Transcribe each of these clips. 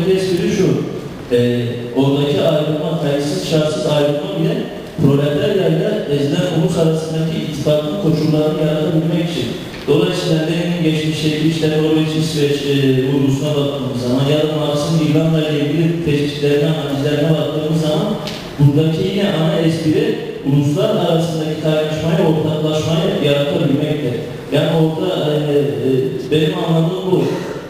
espri şu, e, oradaki ayrılma, kayıtsız şartsız ayrılma bile proletarya ile ezilen ulus arasındaki ittifakın koşullarını yaratabilmek için. Dolayısıyla Lenin'in geçmişteki işte Norveç, İsveç e, ulusuna baktığımız zaman ya da Marx'ın İrlanda ile ilgili tespitlerine, analizlerine baktığımız zaman buradaki yine ana espri uluslar arasındaki kaynaşmayı, ortaklaşmayı yaratabilmektir. Yani orada e, e, benim anladığım bu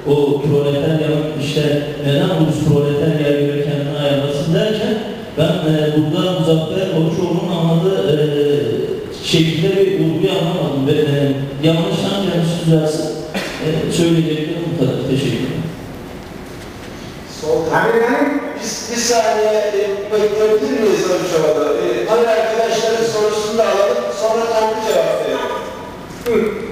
o proletaryanın işte neden ulus proletaryaya göre kendini ayarlasın derken ben e, burada Muzaffer Oruçoğlu'nun anladığı e, şekilde bir vurguyu anlamadım ve e, yanlıştan kendisi düzelsin e, söyleyeceklerim bu. Teşekkür ederim. Hani benim bir, bir saniye e, bekleyebilir miyiz Oruçoğlu? E, hani arkadaşların sorusunu da alalım, sonra toplu cevap verelim. Buyurun.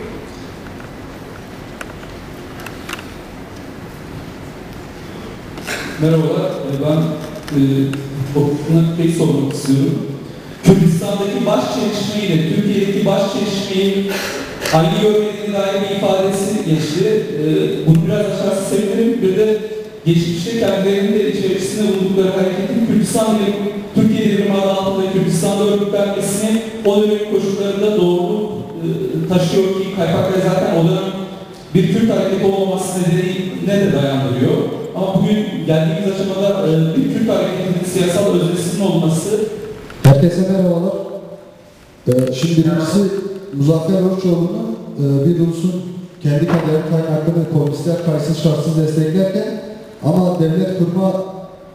Merhabalar, e, ben e, Bey sormak istiyorum. Kürdistan'daki baş çelişme Türkiye'deki baş çelişmeyi aynı görmediğine dair bir ifadesi geçti. E, bunu biraz açarsa sevinirim. Bir de geçmişte kendilerinin de içerisinde bulundukları hareketin Kürdistan ile Türkiye devrimi adı altında Kürdistan'da örgütlenmesini o dönemin koşullarında doğru e, taşıyor ki Kaypak zaten o dönem bir Kürt hareketi olmaması nedeniyle de dayandırıyor. Ama bugün geldiğimiz aşamada e, Kürt hareketinin siyasal öznesinin olması Herkese merhabalar. Ee, şimdi birincisi Muzaffer Orçoğlu'nun e, bir ulusun kendi kaderi kaynaklarını komünistler karşısız şartsız desteklerken ama devlet kurma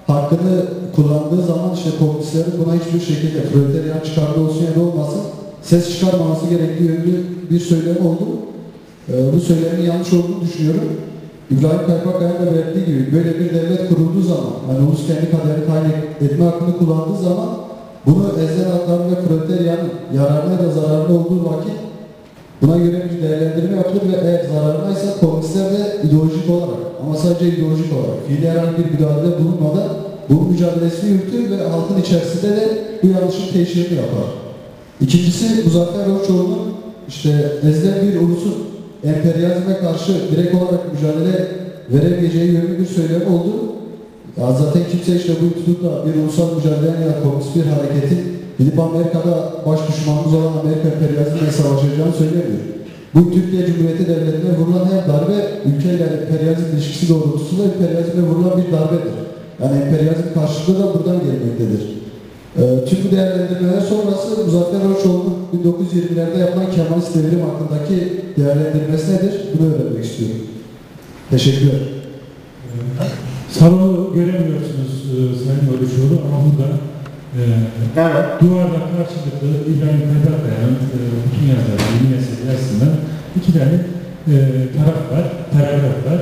hakkını kullandığı zaman işte komünistlerin buna hiçbir şekilde proletaryan çıkardığı olsun ya da olmasın ses çıkarmaması gerektiği yönlü bir söylem oldu. Ee, bu söylemin yanlış olduğunu düşünüyorum. İbrahim Kaypakkaya'nın da belirttiği gibi böyle bir devlet kurulduğu zaman, hani ulus kendi kaderini tayin etme hakkını kullandığı zaman bunu ezel hakların ve proletaryanın yararına ya da zararına olduğu vakit buna göre bir değerlendirme yapılır ve eğer zararınaysa komünistler de ideolojik olarak ama sadece ideolojik olarak fiili herhangi bir müdahalede bulunmadan bunun mücadelesini yürütür ve halkın içerisinde de bu yanlışın teşhirini yapar. İkincisi Muzaffer Orçoğlu'nun işte ezilen bir ulusun emperyalizme karşı direkt olarak mücadele veremeyeceği yönlü bir söylem oldu. Ya zaten kimse işte bu tutup da bir ulusal mücadele ya komünist bir hareketin gidip Amerika'da baş düşmanımız olan Amerika emperyalizmle savaşacağını söylemiyor. Bu Türkiye Cumhuriyeti Devleti'ne vurulan her darbe ülkeyle emperyalizm ilişkisi doğrultusunda emperyalizme vurulan bir darbedir. Yani emperyalizm karşılığı da buradan gelmektedir. Ee, tüm bu değerlendirmeler sonrası Muzaffer Hoşoğlu'nun 1920'lerde yapılan Kemalist devrim hakkındaki değerlendirmesi nedir? Bunu öğrenmek istiyorum. Teşekkürler. Salonu göremiyorsunuz e, Sayın Barışoğlu ama burada e, Evet. duvarda karşılıklı İbrahim Kadarkaya'nın e, bütün yazarları, üniversite arasında iki tane e, taraf var, paragraf var.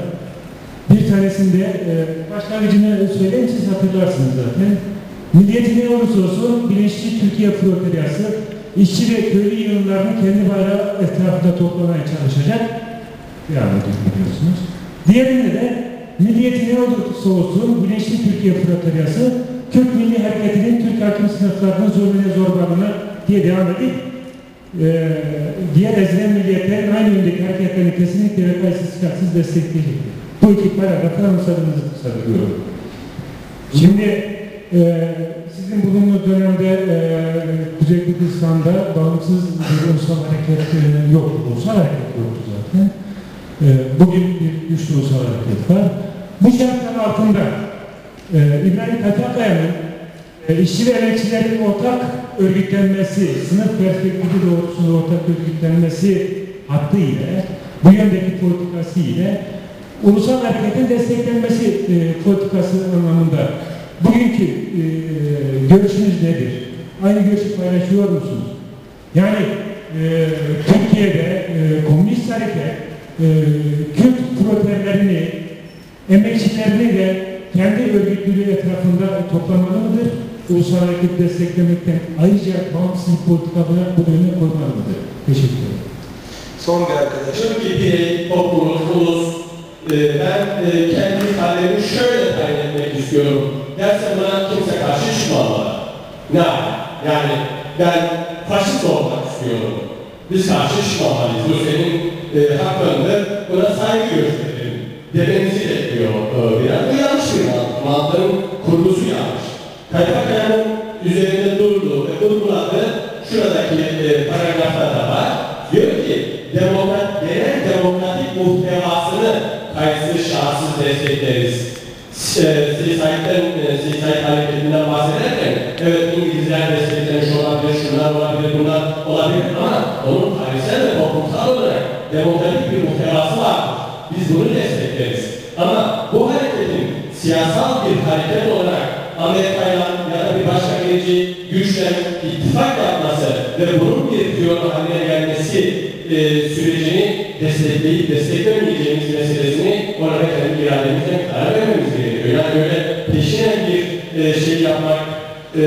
Bir tanesinde e, başlangıcını söyleyeyim siz hatırlarsınız zaten. Milliyeti ne olursa olsun bilinçli Türkiye proletariyası işçi ve köylü yığınlarını kendi bayrağı etrafında toplamaya çalışacak. Devam ediyor biliyorsunuz. Diğerinde de milliyeti ne olursa olsun bilinçli Türkiye proletariyası Türk Milli Hareketi'nin Türk hakim sınıflarının zulmüne zorbalığına diye devam edip e, diğer ezilen milliyetlerin aynı yöndeki hareketlerini kesinlikle ve kayıtsız şartsız destekleyecektir. Bu iki paragrafı anımsadığınızı sanıyorum. Şimdi e, sizin bulunduğunuz dönemde e, Kuzey Kırgızistan'da bağımsız bir ulusal hareket e, yoktu. Ulusal hareket yoktu zaten. E, bugün bir güçlü ulusal hareket var. Bu şartlar altında e, İbrahim Katakaya'nın e, işçi ve emekçilerin ortak örgütlenmesi, sınıf perspektifi doğrultusunda ortak örgütlenmesi hattı ile, bu yöndeki politikası ile ulusal hareketin desteklenmesi e, politikası anlamında bugünkü e, görüşünüz nedir? Aynı görüşü paylaşıyor musunuz? Yani e, Türkiye'de e, komünist hareket e, Kürt protelerlerini, emekçilerini ve kendi örgütlülüğü etrafında toplamalı mıdır? Ulusal hareketi desteklemekten ayrıca bağımsız politikalara bu yöne koymalı mıdır? Teşekkür ederim. Son bir arkadaş. Türkiye birey, toplumumuz, ulus, e, ben e, kendi kaderimi şöyle etmek istiyorum. Derse buna kimse karşı çıkmamalı. Ne? Yani ben faşist olmak istiyorum. Biz karşı çıkmamalıyız. Bu senin e, hakkındır. Buna saygı gösterelim. Demenizi bekliyor e, biraz. Bu yanlış bir mantığın kurgusu yanlış. KYK'nın üzerinde durduğu ve vurguladığı şuradaki e, paragrafta da var. Diyor ki demokrat, genel demokratik muhtevasını kayıtsız şartsız destekleriz. Siyasetten, siyaset hareketinden bahsederken evet İngilizler desteklemiş olabilir, şunlar olabilir, bunlar olabilir ama onun tarihsel ve toplumsal olarak demokratik bir muhtevası var. Biz bunu destekleriz. Ama bu hareketin siyasal bir hareket olarak Amerika'yla ya da bir başka gerici güçle ittifak yapması ve bunun bir piyano haline gelmesi e, sürecini destekleyip desteklemeyeceğimiz meselesini orada kendi irademizden karar vermemiz gerekiyor. Yani böyle peşinen bir e, şey yapmak, e,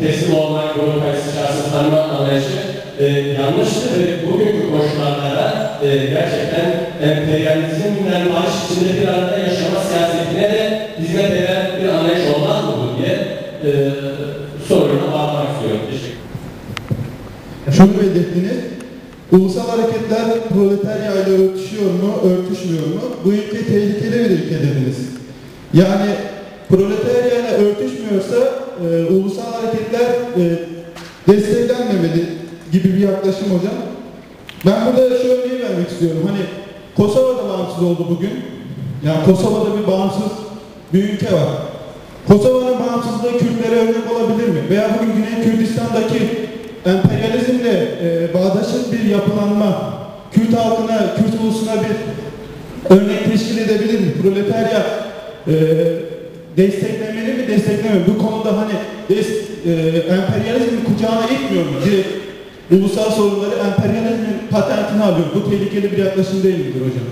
teslim olmak, bunu kayıtsız şartsız tanıma anlayışı e, yanlıştır ve bugünkü koşullarda e, gerçekten emperyalizmle barış içinde bir arada yaşama siyasetine de hizmet eden bir anlayış olmaz mı bu diye e, soruna bağlamak istiyorum. Teşekkür ederim. Şunu belirttiniz. Ulusal hareketler proletarya ile örtüşüyor mu, örtüşmüyor mu? Bu ülke tehlikeli bir ülke dediniz. Yani proletarya ile örtüşmüyorsa e, ulusal hareketler e, desteklenmemeli gibi bir yaklaşım hocam. Ben burada şu örneği vermek istiyorum. Hani Kosova'da bağımsız oldu bugün. Yani Kosova'da bir bağımsız bir ülke var. Kosova'nın bağımsızlığı Kürtlere örnek olabilir mi? Veya bugün Güney Kürdistan'daki emperyalizmle e, bağdaşık bir yapılanma Kürt halkına, Kürt ulusuna bir örnek teşkil edebilir mi? Proletarya e, desteklemeli mi, desteklemeli mi? Bu konuda hani des, e, emperyalizmin kucağına itmiyor mu? Direkt ulusal sorunları emperyalizmin patentini alıyor. Bu tehlikeli bir yaklaşım değil midir hocam?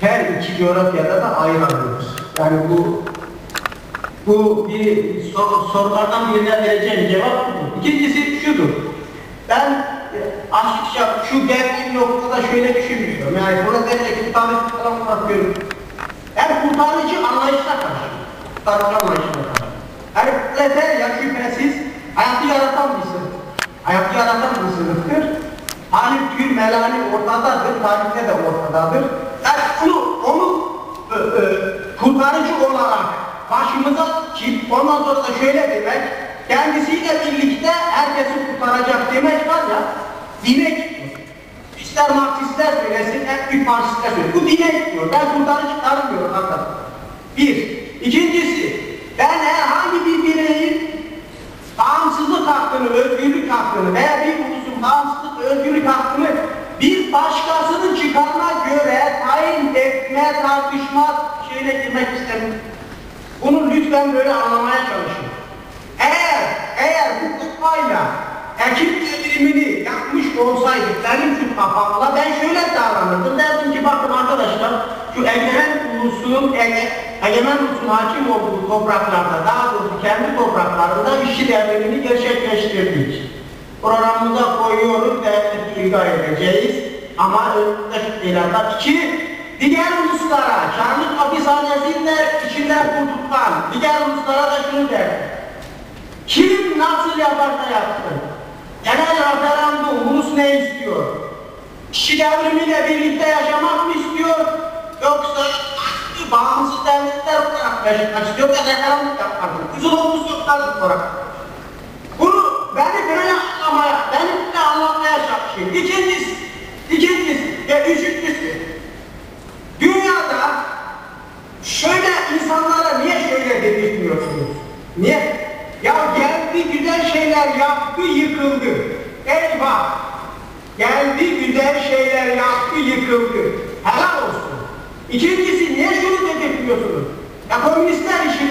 her iki coğrafyada da ayıramıyoruz. Yani bu bu bir sor, sorulardan birine vereceğim cevap. İkincisi. Ben e, açıkça şu geldiğim noktada şöyle düşünmüyorum. Yani burada derece kurtarıcı tarafına bakıyorum. Ben kurtarıcı anlayışına karşı. Kurtarıcı anlayışına karşı. Yani proletarya şüphesiz hayatı yaratan bir sınıf. Hayatı yaratan bir sınıftır. Halif tür melani ortadadır, tarihte de ortadadır. Yani onu, onu e, e, kurtarıcı olarak başımıza çip, ondan sonra da şöyle demek, kendisiyle birlikte herkesi kurtaracak demek var ya, dine gitmiyor. İster Marksistler söylesin, en büyük Marksistler söylesin. Bu dine gitmiyor. Ben kurtarıcı tanımıyorum hakikaten. Bir. İkincisi, ben herhangi bir bireyin bağımsızlık hakkını, özgürlük hakkını veya bir ulusun bağımsızlık özgürlük hakkını bir başkasının çıkarına göre tayin etme, tartışma şeyine girmek istemiyorum. Bunu lütfen böyle anlamaya çalışın. Eğer, eğer bu kutbayla ekip devrimini yapmış olsaydık benim şu kafamla ben şöyle davranırdım. Derdim ki bakın arkadaşlar şu egemen ulusun, ege, egemen ulusun hakim olduğu topraklarda daha doğrusu kendi topraklarında işçi devrimini gerçekleştirdik. Programımıza koyuyoruz devleti ilga edeceğiz. Ama önümüzdeki şeylerden iki, diğer uluslara, Çarlık hapishanesinde içinden kurtulan diğer uluslara da şunu der. Kim nasıl yaparsa yapsın. Genel referandum ulus ne istiyor? İşçi devrimiyle birlikte yaşamak mı istiyor? Yoksa bağımsız devletler olarak yaşamak istiyor ve referandum yapmak mı? Kızıl omuz yoklar olarak. Bunu beni böyle anlamaya, beni böyle anlatmaya çalışıyor. İkincisi, ikincisi ve üçüncüsü. Dünyada şöyle insanlara niye şöyle dedirtmiyorsunuz? Niye? Ya geldi güzel şeyler yaptı yıkıldı. Eyvah! Geldi güzel şeyler yaptı yıkıldı. Helal olsun. İkincisi niye şunu dedirtmiyorsunuz? Ya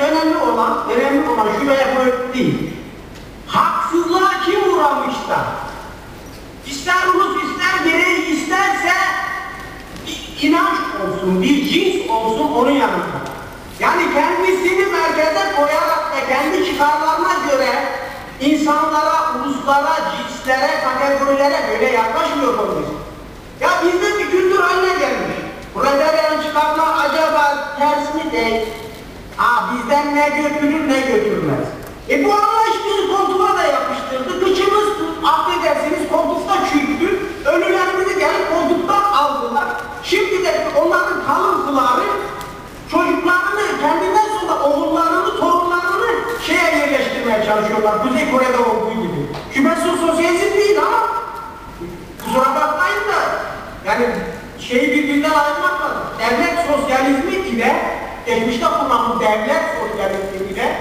önemli olan, önemli olan şu veya bu değil. Haksızlığa kim uğramışsa, ister ulus ister gereği isterse inanç olsun, bir cins olsun onun yanında. Yani kendisini merkeze koyarak ve kendi çıkarlarına göre insanlara, uluslara, cinslere, kategorilere böyle yaklaşmıyor komünizm. Ya bizde bir kültür haline gelmiş. Proletaryanın çıkarma acaba ters mi değil? Ha bizden ne götürür ne götürmez. E bu anlayış bir koltuğa da yapıştırdı. Kıçımız affedersiniz koltukta çürüktü. Ölülerimizi gelip koltuktan aldılar. Şimdi de onların kalıntıları çocuklarını kendinden sonra oğullarını, torunlarını şeye yerleştirmeye çalışıyorlar. Kuzey Kore'de olduğu gibi. Kümesul sosyalizm değil ama kusura bakmayın da yani şeyi birbirinden ayırmak lazım. Devlet sosyalizmi ile geçmişte kullanılan devlet sosyalizmi ile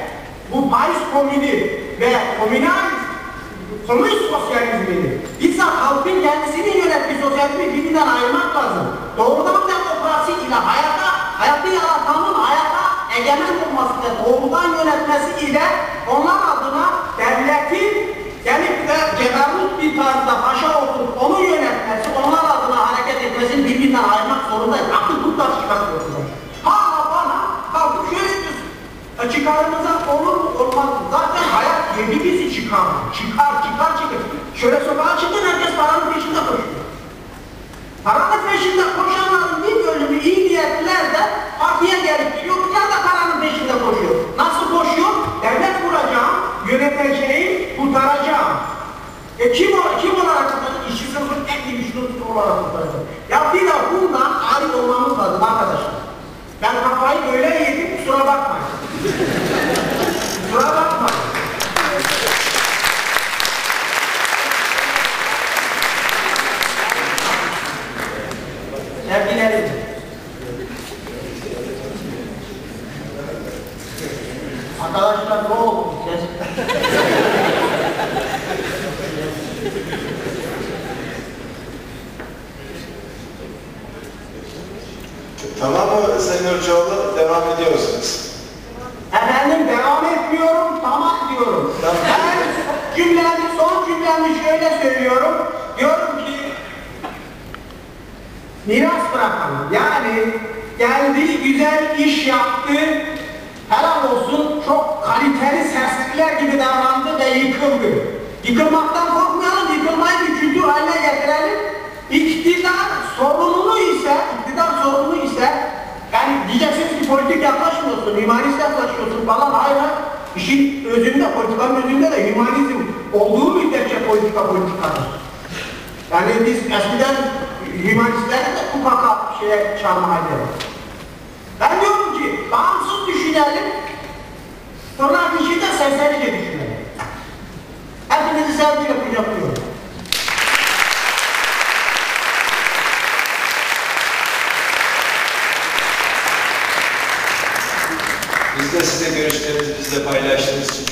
bu Paris Komünü ve komünal komünist sosyalizmini bizzat halkın kendisinin yönettiği sosyalizmi birbirinden ayırmak lazım. Doğrudan demokrasi ile hayata, hayatı yaratanın hayata egemen olması ve doğrudan yönetmesi ile onlar adına devletin gelip de ceberut bir tarzda paşa oturup onu yönetmesi, onlar adına hareket etmesini birbirinden ayırmak zorundayız. Akıl tutlar çıkartıyorsunuz. Hala bana kalkıp şöyle diyorsun. Ya çıkarımıza olur mu olmaz mı? Zaten hayat yedi bizi çıkar. Çıkar, çıkar, çıkar. Şöyle sokağa çıktın herkes paranın peşinde koşuyor. Paranın peşinde koşanların bir bölümü iyi niyetliler de partiye gelip gidiyor. Bunlar da paranın peşinde koşuyor. Nasıl koşuyor? Devlet kuracağım, yöneteceğim, kurtaracağım. E kim, o, kim olarak kurtaracak? İşçi sınıfın en güçlüsü olarak kurtaracak. Ya bir de bundan ayrı olmamız lazım arkadaşlar. Ben kafayı böyle yedim, kusura bakmayın. kusura bakmayın. Sevgilerim. Arkadaşlar ne oldu? Ses... Tamam mı Sayın Örçoğlu? Devam ediyorsunuz. Efendim devam etmiyorum, tamam diyorum. Tamam. Ben cümlemi, son cümlemi şöyle söylüyorum. Diyorum ki miras bırakalım. Yani geldi, güzel iş yaptı, helal olsun, çok kaliteli serseriler gibi davrandı ve yıkıldı. Yıkılmaktan korkmayalım, yıkılmayı kültür haline getirelim. İktidar sorumluluğu ise, iktidar sorumluluğu ise, yani diyeceksiniz ki politik yaklaşmıyorsun, hümanist yaklaşıyorsun falan, hayır hayır. İşin özünde, politikanın özünde de hümanizm olduğu müddetçe politika politikadır. Yani biz eskiden hümanistleri de kupaka şeye çağırmaya Ben diyorum ki bağımsız düşünelim, tırnak içinde serserice düşünelim. Hepinizi sevgiyle kucaklıyorum. Biz de size görüşlerinizi bizle paylaştığınız için